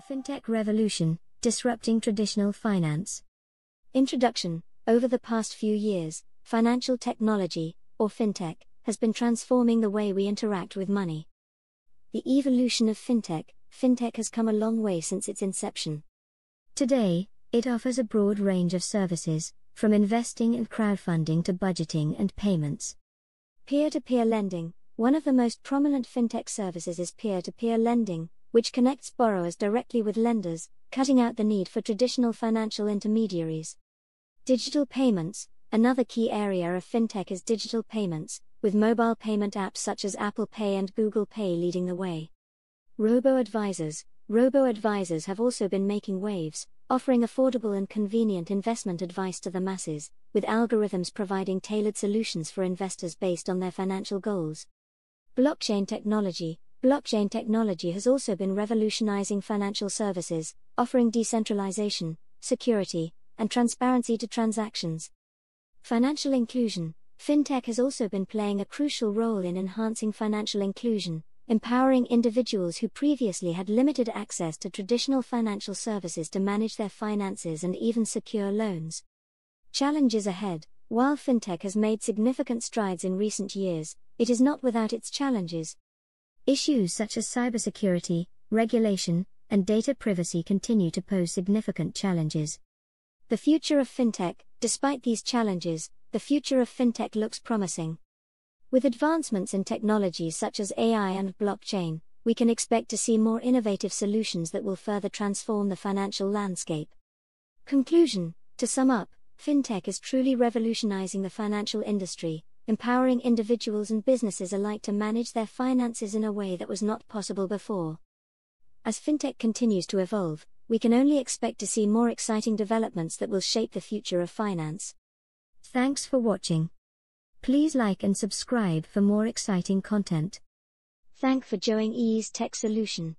FinTech Revolution Disrupting Traditional Finance. Introduction Over the past few years, financial technology, or FinTech, has been transforming the way we interact with money. The evolution of FinTech FinTech has come a long way since its inception. Today, it offers a broad range of services, from investing and crowdfunding to budgeting and payments. Peer to peer lending One of the most prominent FinTech services is peer to peer lending, which connects borrowers directly with lenders, cutting out the need for traditional financial intermediaries. Digital payments Another key area of fintech is digital payments, with mobile payment apps such as Apple Pay and Google Pay leading the way. Robo advisors Robo advisors have also been making waves, offering affordable and convenient investment advice to the masses, with algorithms providing tailored solutions for investors based on their financial goals. Blockchain technology Blockchain technology has also been revolutionizing financial services, offering decentralization, security, and transparency to transactions. Financial inclusion FinTech has also been playing a crucial role in enhancing financial inclusion, empowering individuals who previously had limited access to traditional financial services to manage their finances and even secure loans. Challenges ahead While FinTech has made significant strides in recent years, it is not without its challenges. Issues such as cybersecurity, regulation, and data privacy continue to pose significant challenges. The future of fintech, despite these challenges, the future of fintech looks promising. With advancements in technologies such as AI and blockchain, we can expect to see more innovative solutions that will further transform the financial landscape. Conclusion To sum up, fintech is truly revolutionizing the financial industry, empowering individuals and businesses alike to manage their finances in a way that was not possible before. As fintech continues to evolve, we can only expect to see more exciting developments that will shape the future of finance. Thanks for watching. Please like and subscribe for more exciting content. Thank for joining Ease Tech Solution.